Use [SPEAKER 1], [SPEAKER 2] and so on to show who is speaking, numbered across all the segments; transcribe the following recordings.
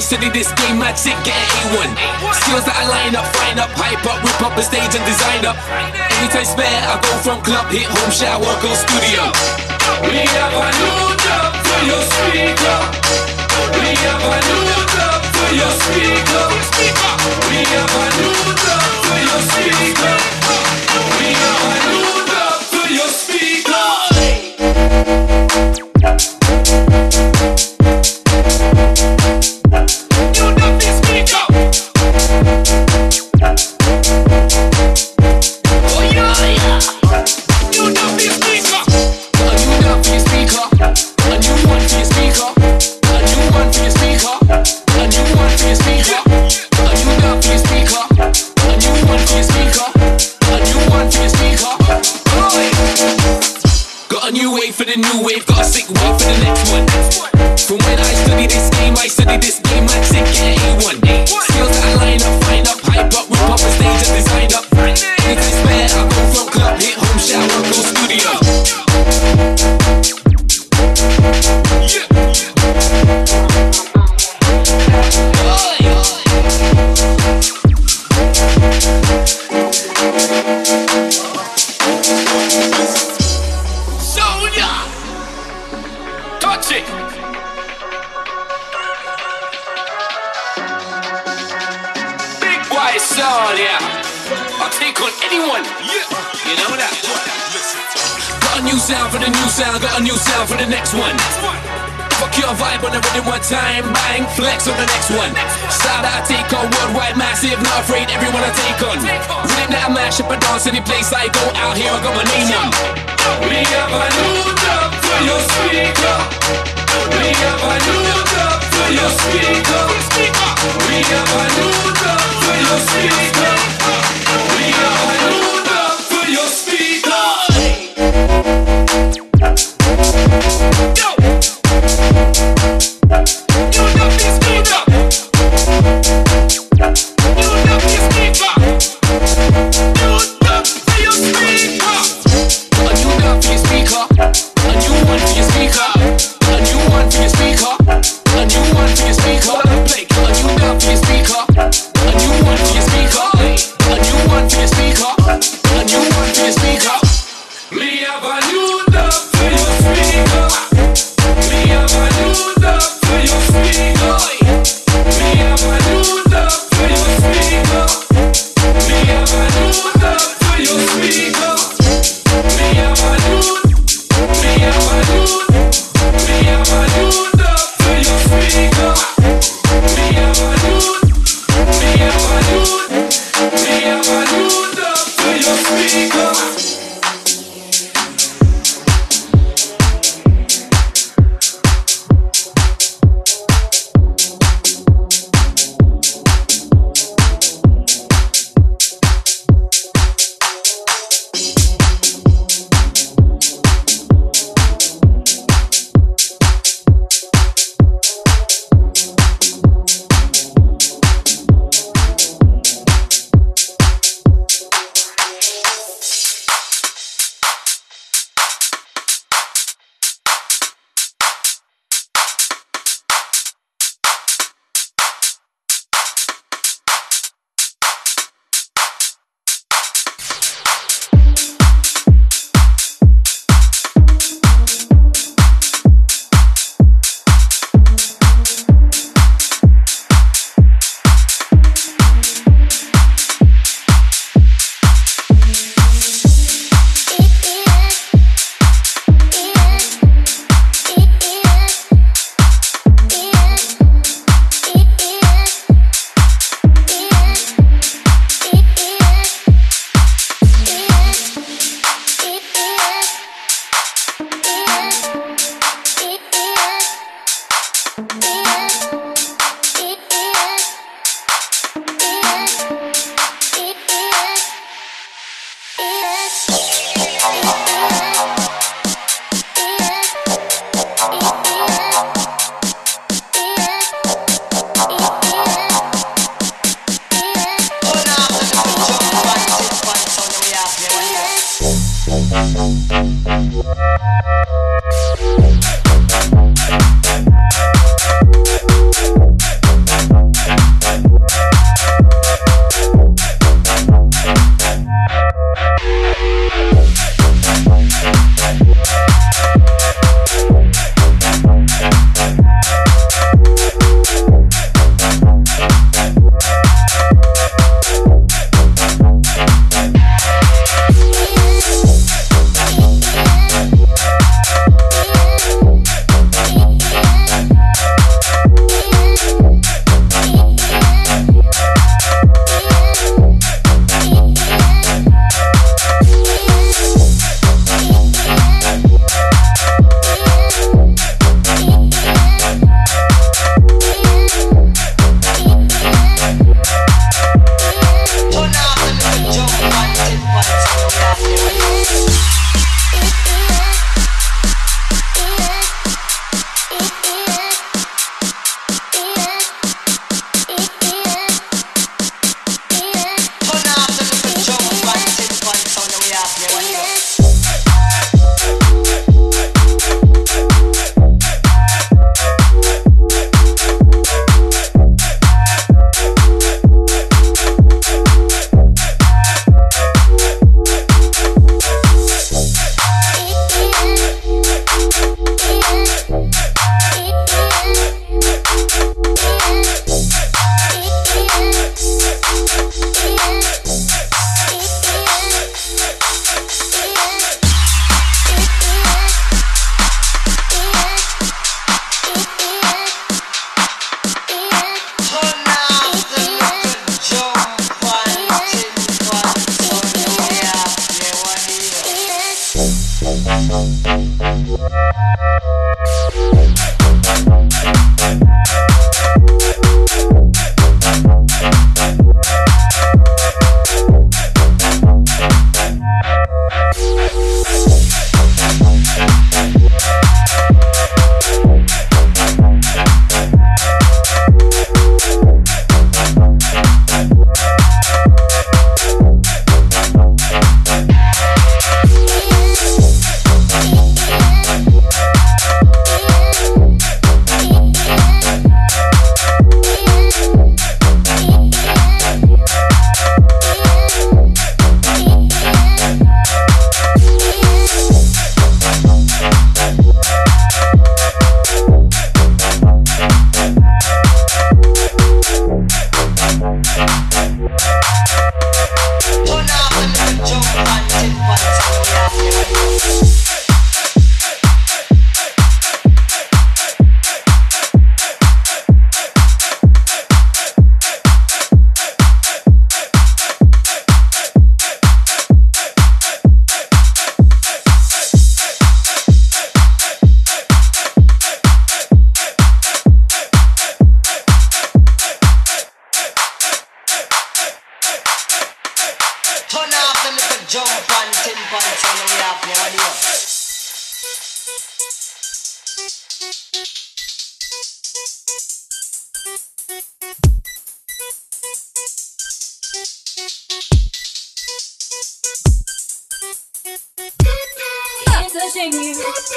[SPEAKER 1] study this game, I take get A1. Skills that I line up, fine up, hype up, rip up a stage and design up. Anytime spare, I go from club, hit home, shower, go studio. We have a new job for your speaker. We have a new job for your speaker. We have a new job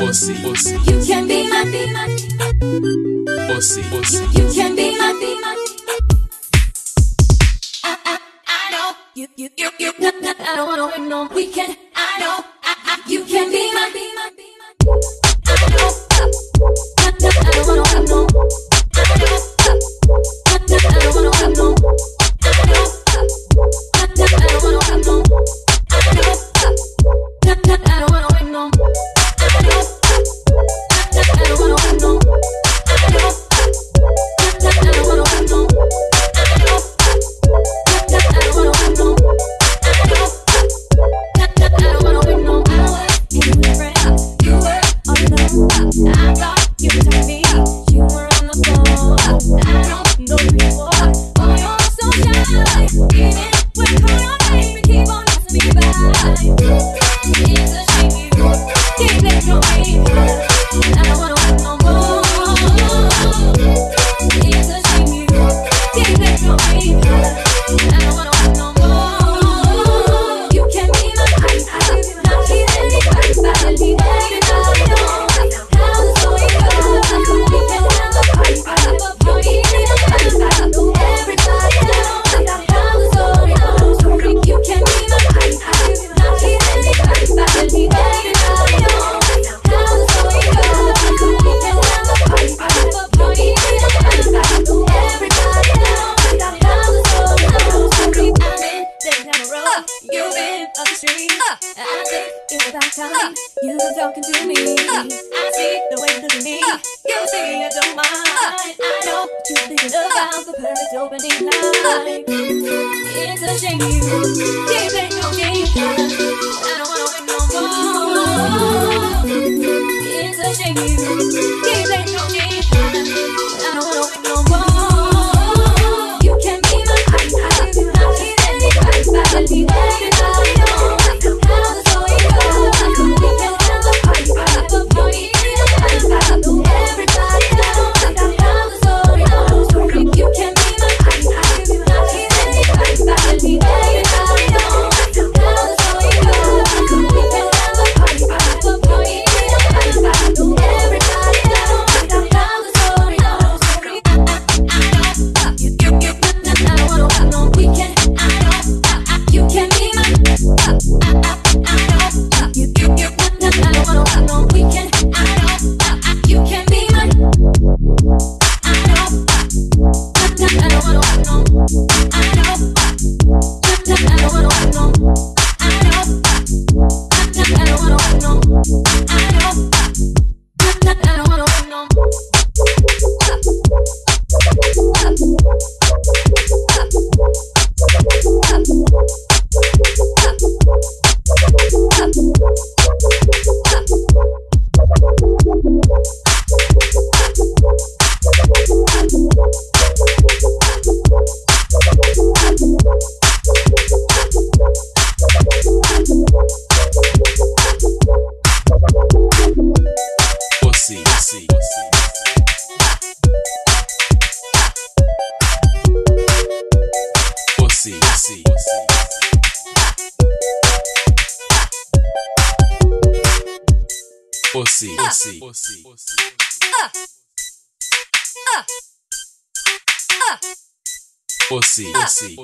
[SPEAKER 1] Pussy, pussy.
[SPEAKER 2] You can be my, be my.
[SPEAKER 1] Pussy, pussy.
[SPEAKER 2] You can be my, be my. I, I, I know you, you, you, you. I don't wanna win no weekend. I know I, I, you can be my, be my, be my.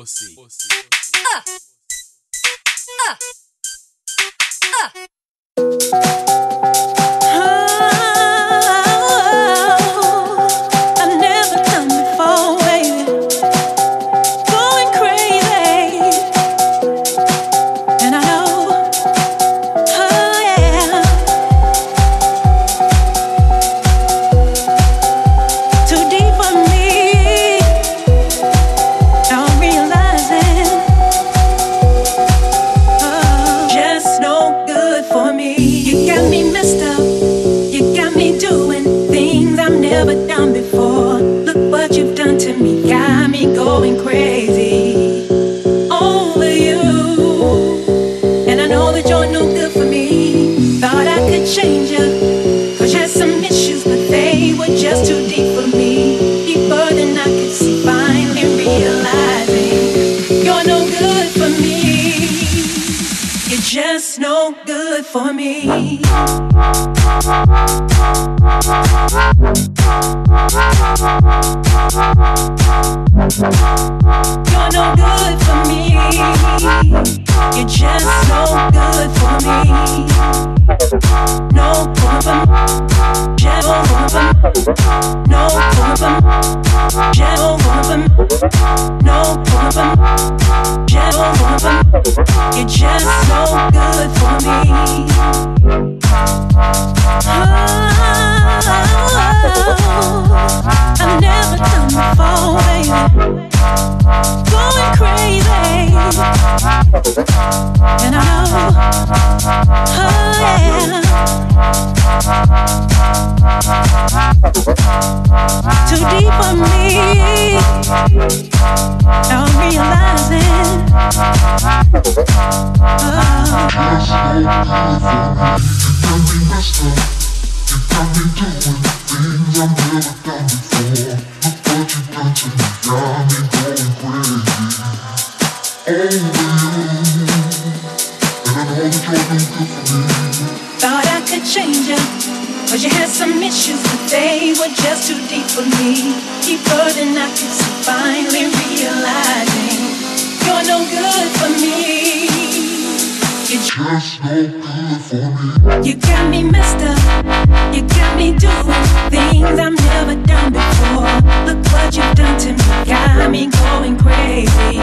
[SPEAKER 3] You're And I know, oh yeah. Too deep for me. I'm realizing. Oh. you. got me doing things I never done before. Look what you've done to me, got me going crazy. Thought I could change you, but you had some issues but they were just too deep for me. Keep hurting, I could see, finally realizing you're no good for me. You're
[SPEAKER 4] just no good for me.
[SPEAKER 3] You got me messed up. You got me doing things I've never done before. Look what you've done to me. Got me going crazy.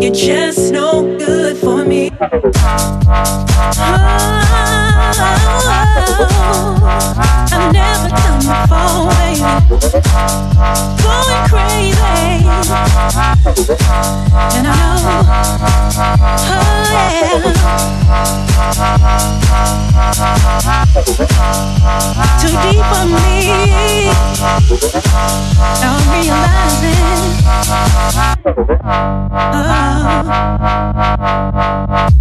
[SPEAKER 3] You're just no good for me. Oh, I've never done before, baby. Going crazy. And I know, oh yeah. Too deep for me. Now I'm realizing. Oh.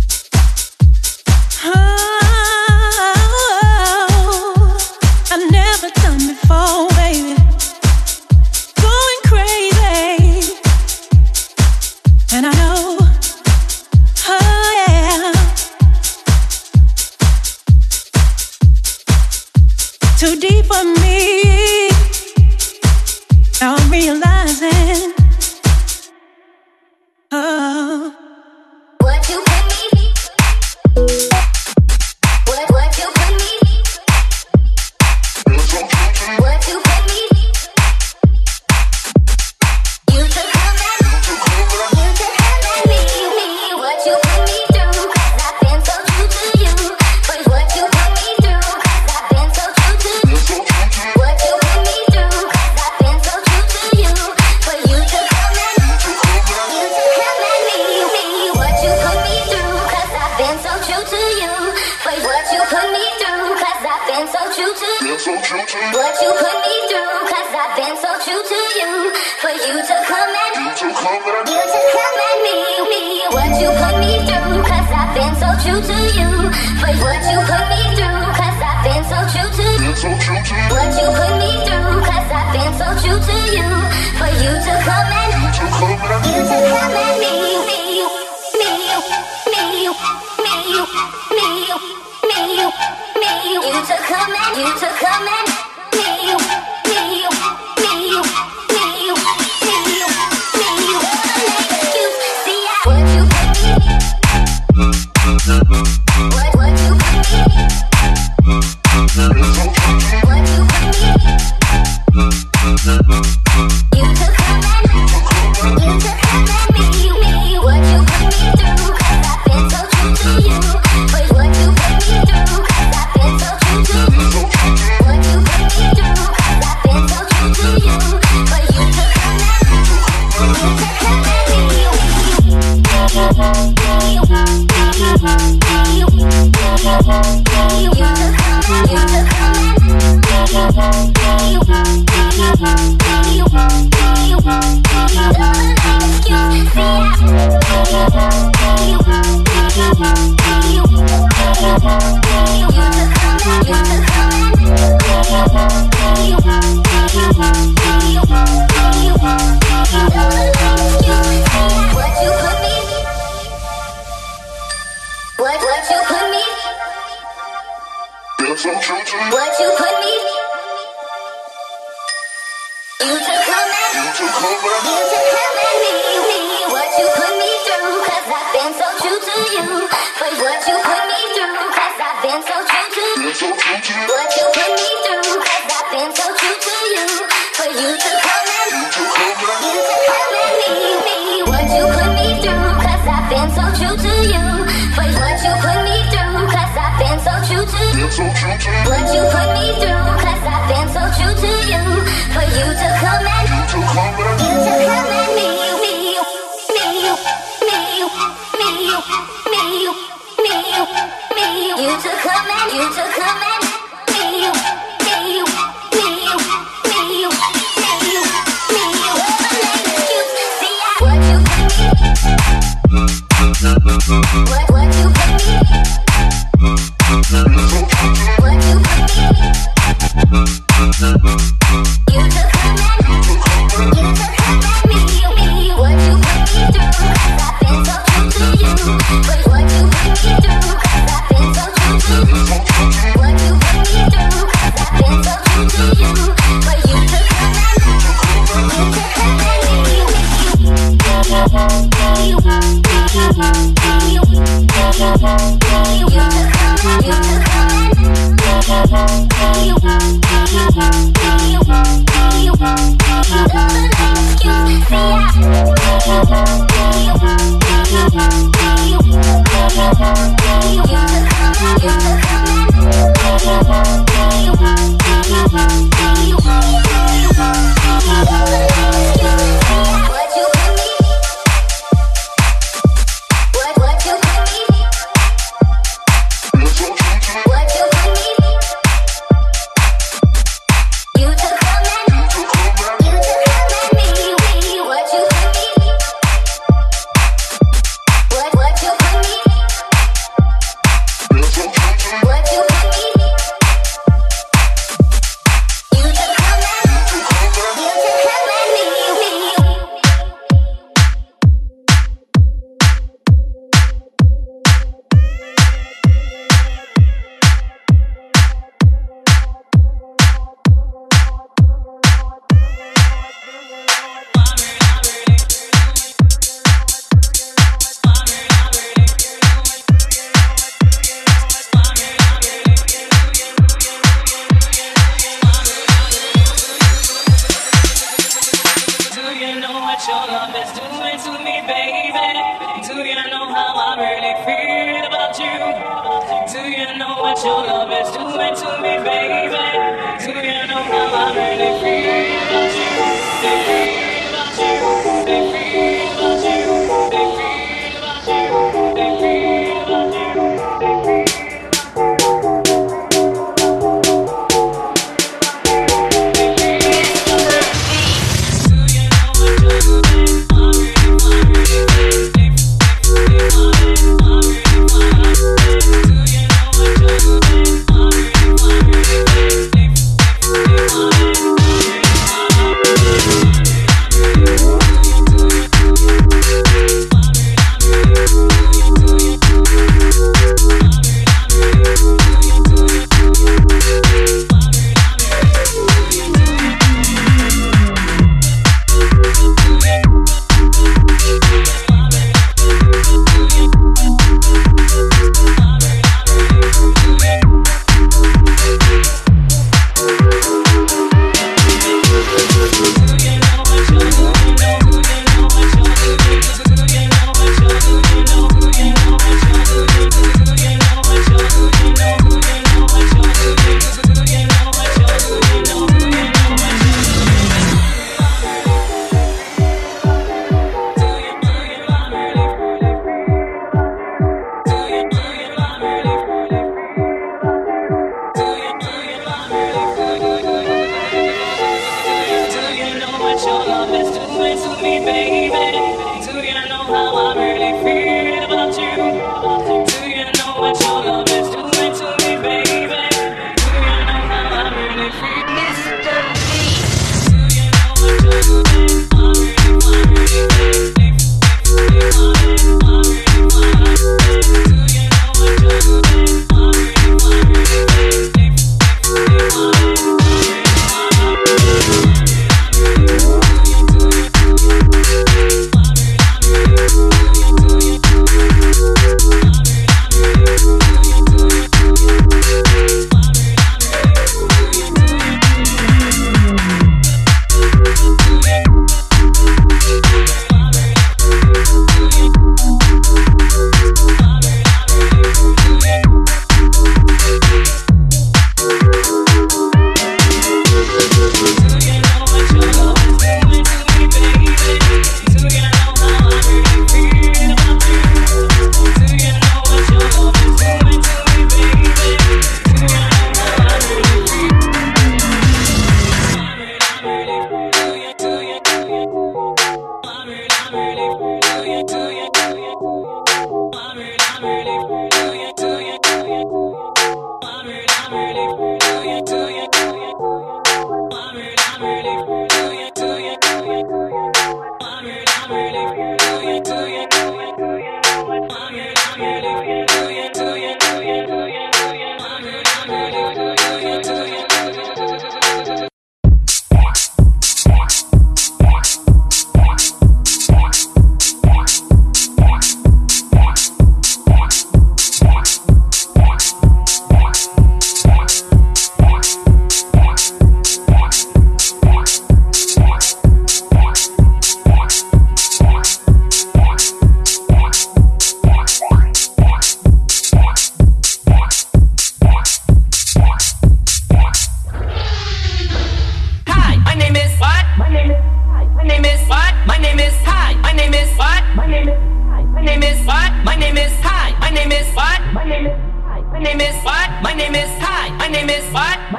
[SPEAKER 5] you, me, you, me, you, me, you. You took a man, you took a man. What you put me through, cause I've been so true to you. For you to come and you to come and me, me, me, me, me, me, me, you to come and you to come and me, me, me, me, me, me. What you put me? What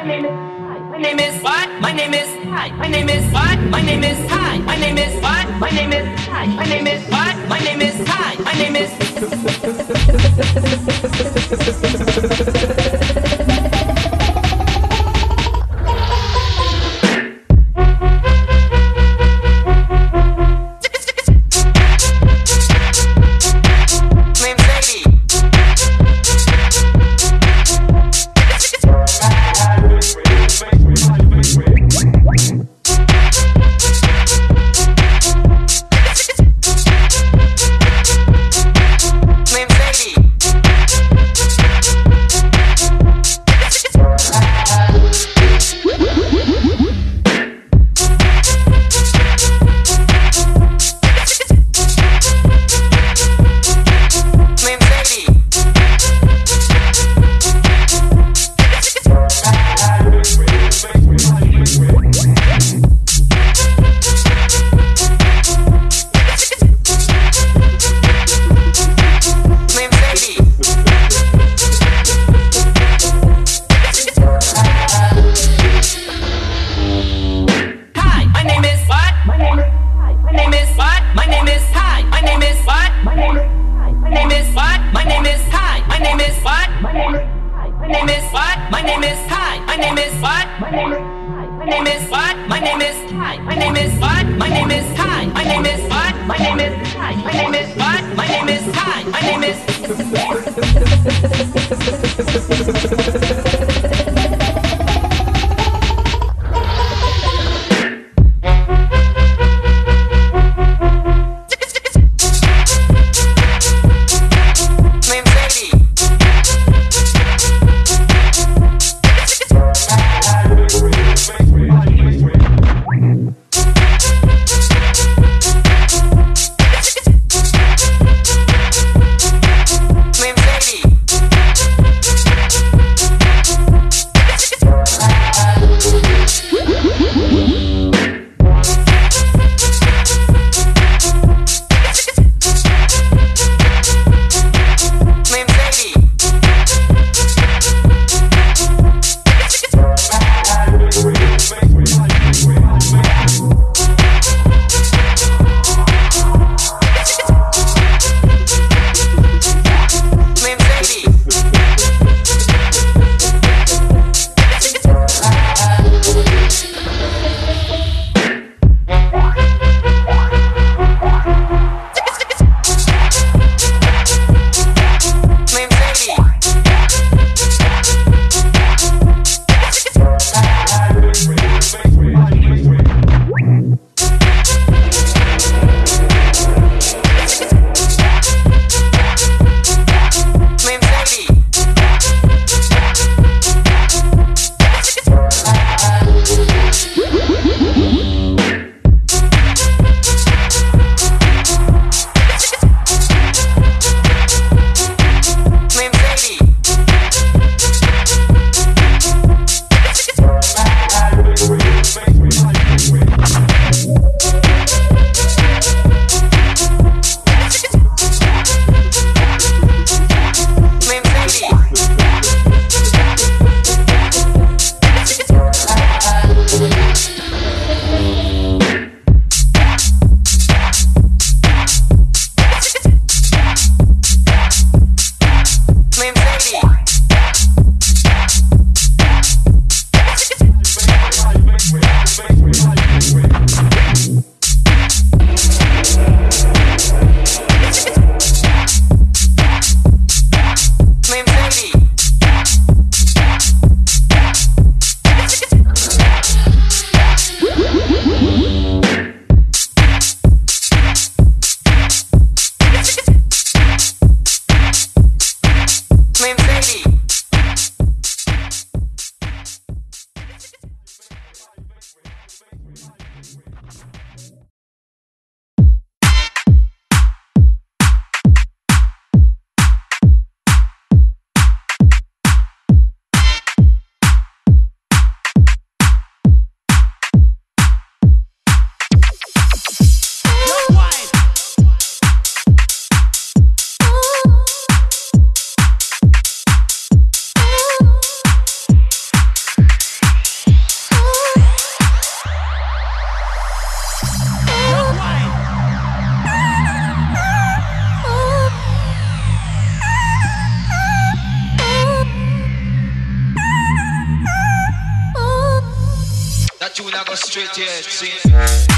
[SPEAKER 6] name is Hi. My name is what? My name is Hi. My name is what? My name is Hi. My name is what? My name is Hi. My name is what? My name is Hi. My name is Miss is
[SPEAKER 7] Yeah.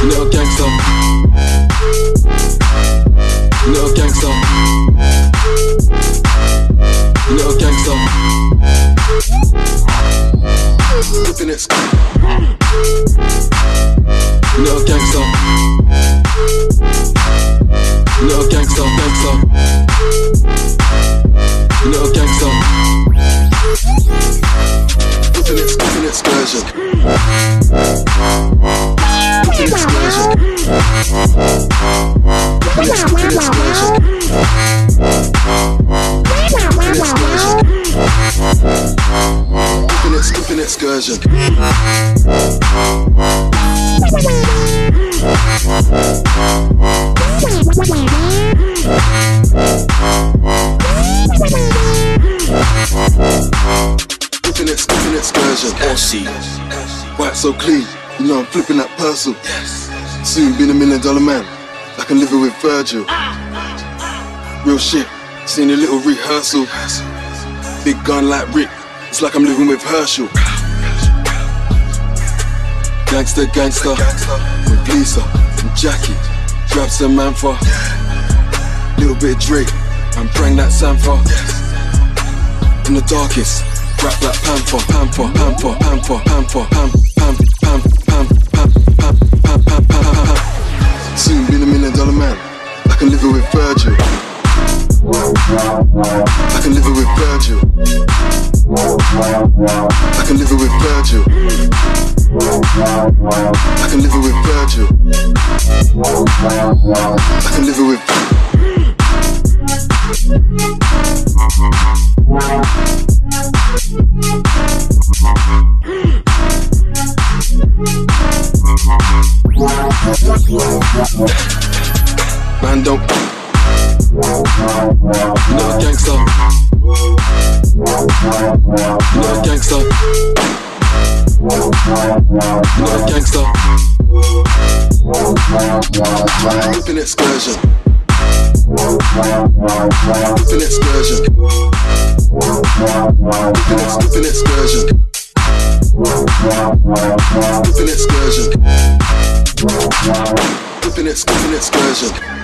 [SPEAKER 7] Little gangster. Little gangster. Little gangster. Flipping it. Little gangster. Little gangster, gangster. Little gangster. Flipping it, flipping excursion. Flipping it, flipping excursion.
[SPEAKER 8] Aussie,
[SPEAKER 7] White so clean, you know I'm flipping that parcel. Soon been a million dollar man, like I'm living with Virgil. Real shit, seen a little rehearsal. Big gun like Rick, it's like I'm living with Herschel. Gangster, gangster, with Lisa and Jackie. Grab some man for little bit of Drake and bring that Sanfa. In the darkest, rap like panther, panther, panther, panther, panther, pam, pam, Soon be a million dollar man, I can live it with Virgil. I can live it with Virgil. I can live it with Virgil. I can live it with Virgil. I can live it with. Man don't. No gangster. No gangster. No gangster. Infinite excursion. Infinite excursion. Infinite, infinite excursion. Infinite excursion. With an excursion.